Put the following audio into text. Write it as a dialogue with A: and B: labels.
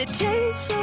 A: it tastes